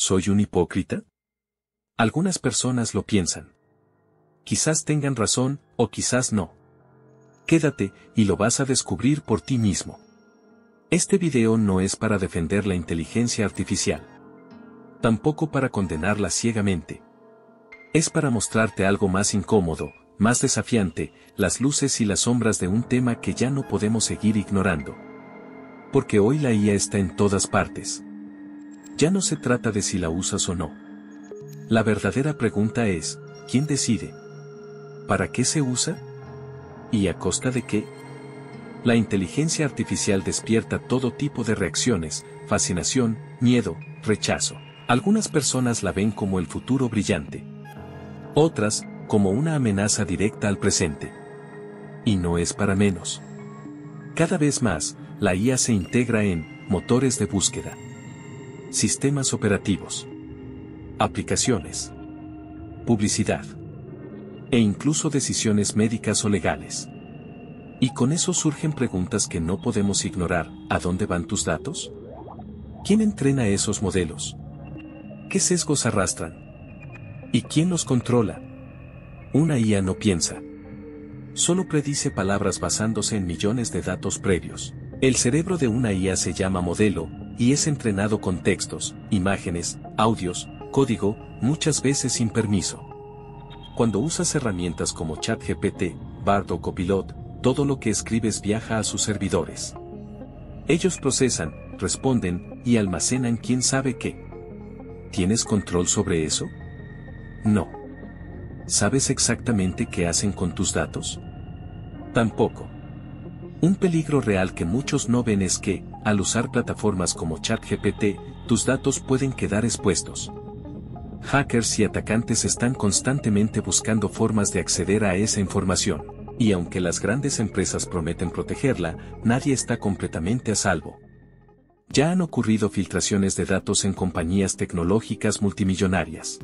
¿soy un hipócrita? Algunas personas lo piensan. Quizás tengan razón, o quizás no. Quédate, y lo vas a descubrir por ti mismo. Este video no es para defender la inteligencia artificial. Tampoco para condenarla ciegamente. Es para mostrarte algo más incómodo, más desafiante, las luces y las sombras de un tema que ya no podemos seguir ignorando. Porque hoy la IA está en todas partes. Ya no se trata de si la usas o no. La verdadera pregunta es, ¿quién decide? ¿Para qué se usa? ¿Y a costa de qué? La inteligencia artificial despierta todo tipo de reacciones, fascinación, miedo, rechazo. Algunas personas la ven como el futuro brillante. Otras, como una amenaza directa al presente. Y no es para menos. Cada vez más, la IA se integra en motores de búsqueda, sistemas operativos, aplicaciones, publicidad e incluso decisiones médicas o legales. Y con eso surgen preguntas que no podemos ignorar, ¿a dónde van tus datos? ¿Quién entrena esos modelos? ¿Qué sesgos arrastran? ¿Y quién los controla? Una IA no piensa. Solo predice palabras basándose en millones de datos previos. El cerebro de una IA se llama modelo, y es entrenado con textos, imágenes, audios, código, muchas veces sin permiso. Cuando usas herramientas como ChatGPT, Bard o Copilot, todo lo que escribes viaja a sus servidores. Ellos procesan, responden y almacenan quién sabe qué. ¿Tienes control sobre eso? No. ¿Sabes exactamente qué hacen con tus datos? Tampoco. Un peligro real que muchos no ven es que, al usar plataformas como ChatGPT, tus datos pueden quedar expuestos. Hackers y atacantes están constantemente buscando formas de acceder a esa información, y aunque las grandes empresas prometen protegerla, nadie está completamente a salvo. Ya han ocurrido filtraciones de datos en compañías tecnológicas multimillonarias.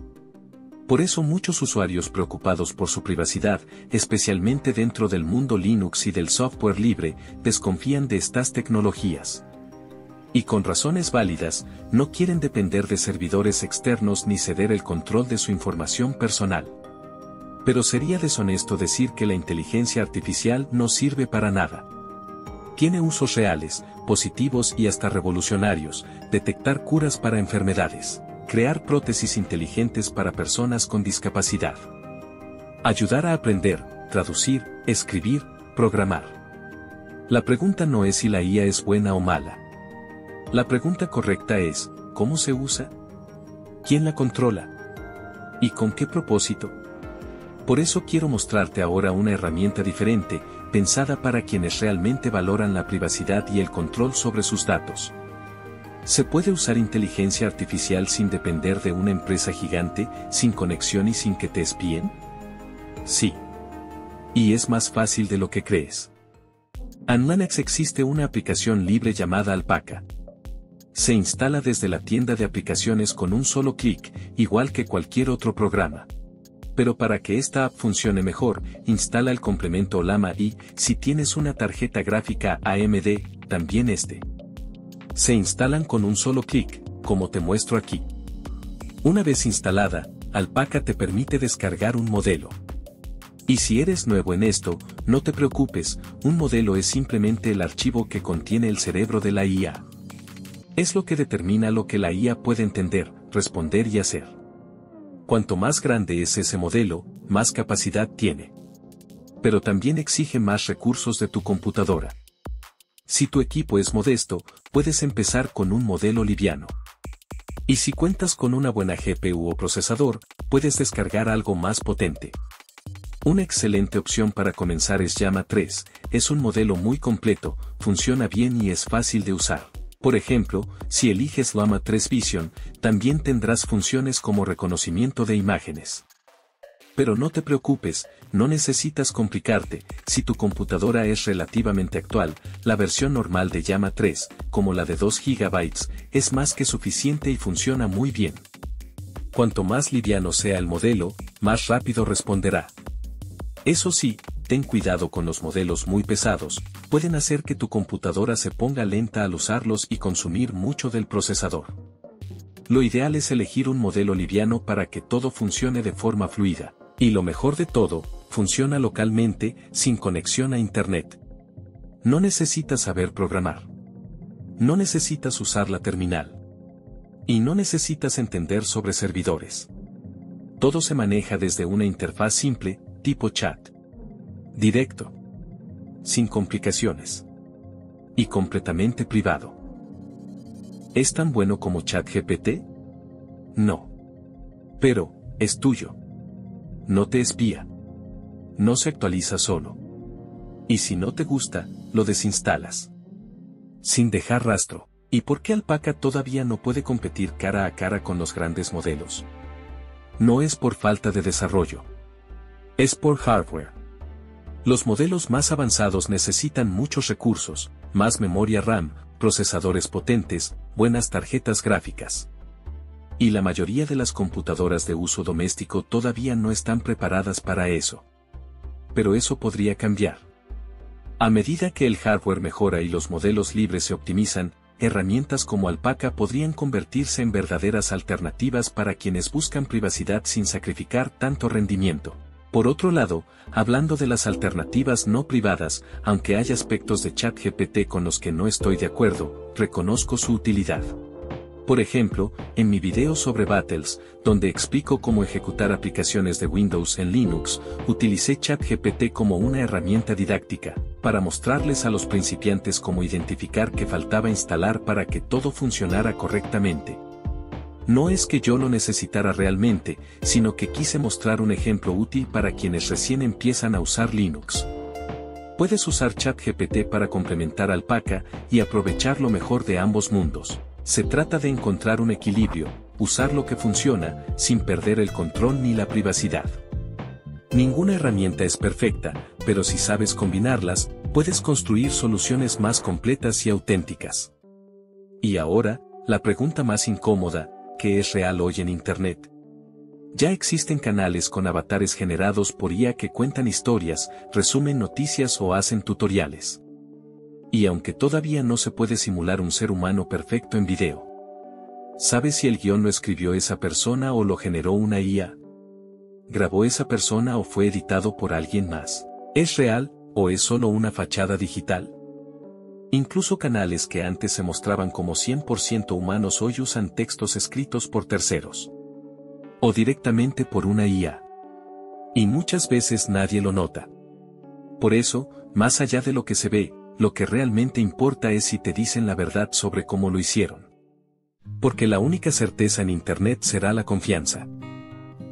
Por eso muchos usuarios preocupados por su privacidad, especialmente dentro del mundo Linux y del software libre, desconfían de estas tecnologías y con razones válidas, no quieren depender de servidores externos ni ceder el control de su información personal. Pero sería deshonesto decir que la inteligencia artificial no sirve para nada. Tiene usos reales, positivos y hasta revolucionarios, detectar curas para enfermedades, crear prótesis inteligentes para personas con discapacidad. Ayudar a aprender, traducir, escribir, programar. La pregunta no es si la IA es buena o mala la pregunta correcta es, ¿cómo se usa? ¿Quién la controla? ¿Y con qué propósito? Por eso quiero mostrarte ahora una herramienta diferente, pensada para quienes realmente valoran la privacidad y el control sobre sus datos. ¿Se puede usar inteligencia artificial sin depender de una empresa gigante, sin conexión y sin que te espíen? Sí. Y es más fácil de lo que crees. En Linux existe una aplicación libre llamada Alpaca se instala desde la tienda de aplicaciones con un solo clic, igual que cualquier otro programa. Pero para que esta app funcione mejor, instala el complemento Lama y, si tienes una tarjeta gráfica AMD, también este. Se instalan con un solo clic, como te muestro aquí. Una vez instalada, Alpaca te permite descargar un modelo. Y si eres nuevo en esto, no te preocupes, un modelo es simplemente el archivo que contiene el cerebro de la IA. Es lo que determina lo que la IA puede entender, responder y hacer. Cuanto más grande es ese modelo, más capacidad tiene. Pero también exige más recursos de tu computadora. Si tu equipo es modesto, puedes empezar con un modelo liviano. Y si cuentas con una buena GPU o procesador, puedes descargar algo más potente. Una excelente opción para comenzar es Llama 3, es un modelo muy completo, funciona bien y es fácil de usar. Por ejemplo, si eliges Llama 3 Vision, también tendrás funciones como reconocimiento de imágenes. Pero no te preocupes, no necesitas complicarte, si tu computadora es relativamente actual, la versión normal de Llama 3, como la de 2 GB, es más que suficiente y funciona muy bien. Cuanto más liviano sea el modelo, más rápido responderá. Eso sí, ten cuidado con los modelos muy pesados, pueden hacer que tu computadora se ponga lenta al usarlos y consumir mucho del procesador. Lo ideal es elegir un modelo liviano para que todo funcione de forma fluida. Y lo mejor de todo, funciona localmente, sin conexión a Internet. No necesitas saber programar. No necesitas usar la terminal. Y no necesitas entender sobre servidores. Todo se maneja desde una interfaz simple, tipo chat. Directo. Sin complicaciones. Y completamente privado. ¿Es tan bueno como ChatGPT? No. Pero, es tuyo. No te espía. No se actualiza solo. Y si no te gusta, lo desinstalas. Sin dejar rastro. ¿Y por qué Alpaca todavía no puede competir cara a cara con los grandes modelos? No es por falta de desarrollo. Es por hardware. Los modelos más avanzados necesitan muchos recursos, más memoria RAM, procesadores potentes, buenas tarjetas gráficas. Y la mayoría de las computadoras de uso doméstico todavía no están preparadas para eso. Pero eso podría cambiar. A medida que el hardware mejora y los modelos libres se optimizan, herramientas como Alpaca podrían convertirse en verdaderas alternativas para quienes buscan privacidad sin sacrificar tanto rendimiento. Por otro lado, hablando de las alternativas no privadas, aunque hay aspectos de ChatGPT con los que no estoy de acuerdo, reconozco su utilidad. Por ejemplo, en mi video sobre Battles, donde explico cómo ejecutar aplicaciones de Windows en Linux, utilicé ChatGPT como una herramienta didáctica, para mostrarles a los principiantes cómo identificar qué faltaba instalar para que todo funcionara correctamente. No es que yo lo necesitara realmente, sino que quise mostrar un ejemplo útil para quienes recién empiezan a usar Linux. Puedes usar ChatGPT para complementar Alpaca y aprovechar lo mejor de ambos mundos. Se trata de encontrar un equilibrio, usar lo que funciona, sin perder el control ni la privacidad. Ninguna herramienta es perfecta, pero si sabes combinarlas, puedes construir soluciones más completas y auténticas. Y ahora, la pregunta más incómoda, ¿qué es real hoy en Internet? Ya existen canales con avatares generados por IA que cuentan historias, resumen noticias o hacen tutoriales y aunque todavía no se puede simular un ser humano perfecto en video. ¿Sabes si el guion lo escribió esa persona o lo generó una IA? ¿Grabó esa persona o fue editado por alguien más? ¿Es real, o es solo una fachada digital? Incluso canales que antes se mostraban como 100% humanos hoy usan textos escritos por terceros. O directamente por una IA. Y muchas veces nadie lo nota. Por eso, más allá de lo que se ve, lo que realmente importa es si te dicen la verdad sobre cómo lo hicieron. Porque la única certeza en Internet será la confianza.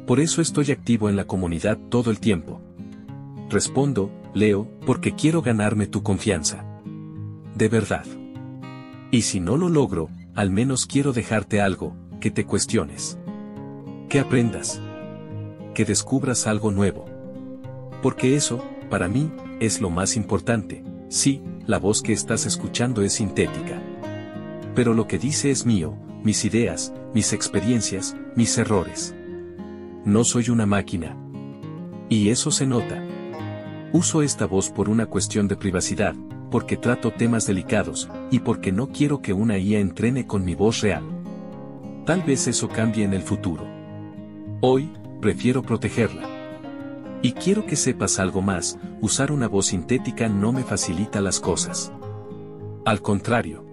Por eso estoy activo en la comunidad todo el tiempo. Respondo, Leo, porque quiero ganarme tu confianza. De verdad. Y si no lo logro, al menos quiero dejarte algo, que te cuestiones. Que aprendas. Que descubras algo nuevo. Porque eso, para mí, es lo más importante, sí, la voz que estás escuchando es sintética. Pero lo que dice es mío, mis ideas, mis experiencias, mis errores. No soy una máquina. Y eso se nota. Uso esta voz por una cuestión de privacidad, porque trato temas delicados, y porque no quiero que una IA entrene con mi voz real. Tal vez eso cambie en el futuro. Hoy, prefiero protegerla. Y quiero que sepas algo más, usar una voz sintética no me facilita las cosas. Al contrario.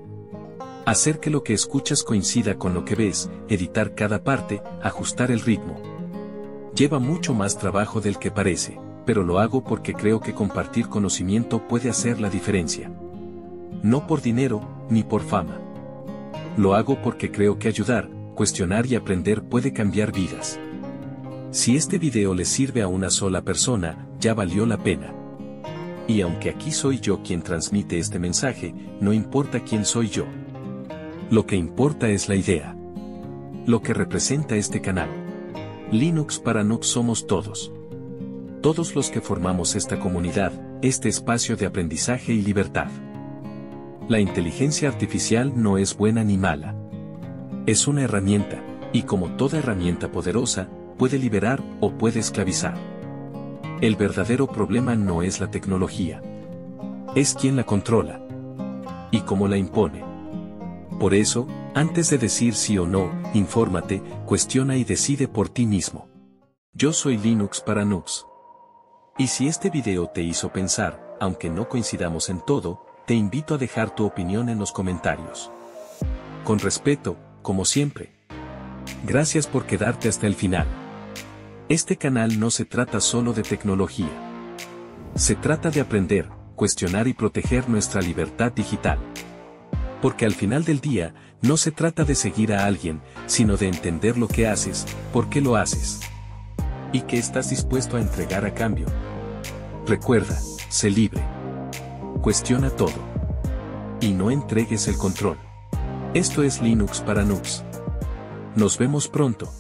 Hacer que lo que escuchas coincida con lo que ves, editar cada parte, ajustar el ritmo. Lleva mucho más trabajo del que parece, pero lo hago porque creo que compartir conocimiento puede hacer la diferencia. No por dinero, ni por fama. Lo hago porque creo que ayudar, cuestionar y aprender puede cambiar vidas. Si este video le sirve a una sola persona, ya valió la pena. Y aunque aquí soy yo quien transmite este mensaje, no importa quién soy yo. Lo que importa es la idea. Lo que representa este canal. Linux para Nux somos todos. Todos los que formamos esta comunidad, este espacio de aprendizaje y libertad. La inteligencia artificial no es buena ni mala. Es una herramienta, y como toda herramienta poderosa, puede liberar o puede esclavizar. El verdadero problema no es la tecnología. Es quien la controla. Y cómo la impone. Por eso, antes de decir sí o no, infórmate, cuestiona y decide por ti mismo. Yo soy Linux para Noobs. Y si este video te hizo pensar, aunque no coincidamos en todo, te invito a dejar tu opinión en los comentarios. Con respeto, como siempre. Gracias por quedarte hasta el final. Este canal no se trata solo de tecnología. Se trata de aprender, cuestionar y proteger nuestra libertad digital. Porque al final del día, no se trata de seguir a alguien, sino de entender lo que haces, por qué lo haces. Y qué estás dispuesto a entregar a cambio. Recuerda, sé libre. Cuestiona todo. Y no entregues el control. Esto es Linux para Noobs. Nos vemos pronto.